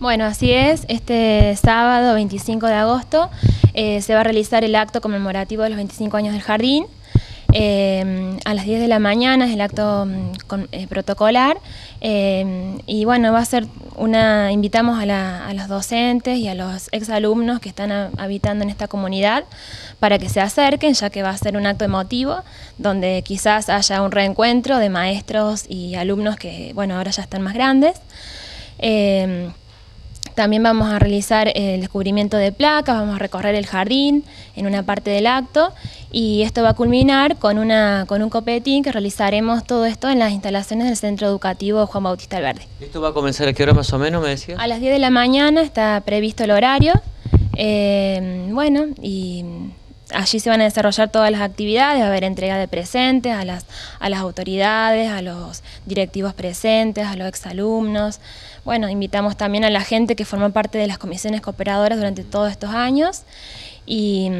Bueno, así es. Este sábado 25 de agosto eh, se va a realizar el acto conmemorativo de los 25 años del jardín. Eh, a las 10 de la mañana es el acto mm, eh, protocolar y bueno, va a ser una, invitamos a, los docentes y a los exalumnos que están habitando en esta comunidad para que se acerquen, ya que va a ser un acto emotivo, donde quizás haya un reencuentro de maestros y alumnos que, bueno, ahora ya están más grandes. También vamos a realizar el descubrimiento de placas, vamos a recorrer el jardín en una parte del acto y esto va a culminar con, una, con un copetín que realizaremos todo esto en las instalaciones del Centro Educativo Juan Bautista Alverde. ¿Esto va a comenzar a qué hora más o menos, me decía? A las 10 de la mañana está previsto el horario. Eh, bueno, y allí se van a desarrollar todas las actividades, va a haber entrega de presentes a las, a las autoridades, a los directivos presentes, a los exalumnos. Bueno, invitamos también a la gente que forma parte de las comisiones cooperadoras durante todos estos años y,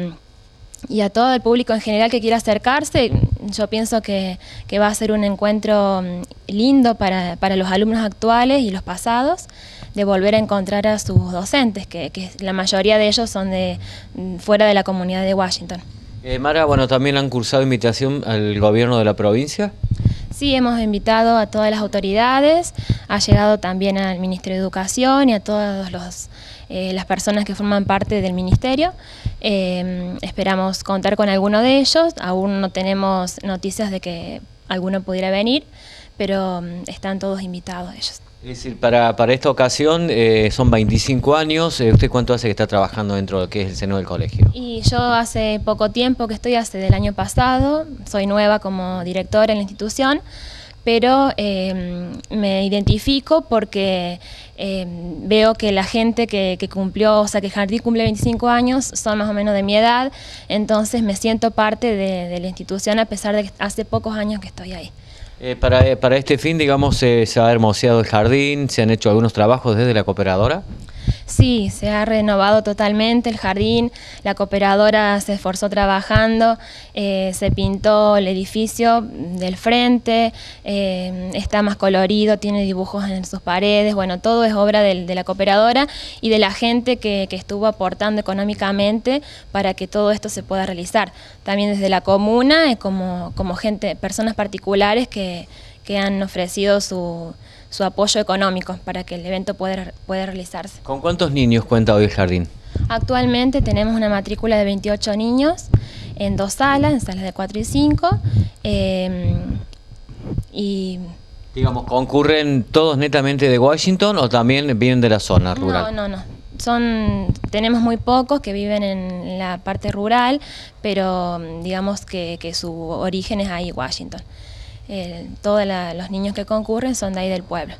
a todo el público en general que quiera acercarse. Yo pienso que, va a ser un encuentro mm, lindo para, para los alumnos actuales y los pasados de volver a encontrar a sus docentes, que, la mayoría de ellos son de mm, fuera de la comunidad de Washington. Eh, Mara, bueno, también han cursado invitación al gobierno de la provincia. Sí, hemos invitado a todas las autoridades, ha llegado también al Ministerio de Educación y a todas eh, las personas que forman parte del Ministerio. Eh, esperamos contar con alguno de ellos, aún no tenemos noticias de que alguno pudiera venir, pero mm, están todos invitados ellos. Es decir, para, para esta ocasión eh, son 25 años. Eh, ¿Usted cuánto hace que está trabajando dentro de lo que es el seno del colegio? Y yo hace poco tiempo que estoy, hace del año pasado. Soy nueva como directora en la institución, pero eh, me identifico porque veo que la gente que, cumplió, o sea, que jardín cumple 25 años, son más o menos de mi edad. Entonces me siento parte de la institución a pesar de que hace pocos años que estoy ahí. Eh, para, eh, para, este fin, digamos, eh, se ha hermoseado el jardín, se han hecho algunos trabajos desde la cooperadora. Sí, se ha renovado totalmente el jardín, la cooperadora se esforzó trabajando, eh, se pintó el edificio del frente, eh, está más colorido, tiene dibujos en sus paredes, bueno, todo es obra de, la cooperadora y de la gente que, estuvo aportando económicamente para que todo esto se pueda realizar. También desde la comuna, como, como gente, personas particulares que, que han ofrecido su su apoyo económico para que el evento pueda, pueda realizarse. ¿Con cuántos niños cuenta hoy el jardín? Actualmente tenemos una matrícula de 28 niños en dos salas, en salas de 4 y 5. Em, y Digamos, ¿concurren todos netamente de Washington o también vienen de la zona rural? No, no, no. Son, tenemos muy pocos que viven en la parte rural, pero digamos que, que su origen es ahí, Washington eh, todos los niños que concurren son de ahí del pueblo.